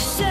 say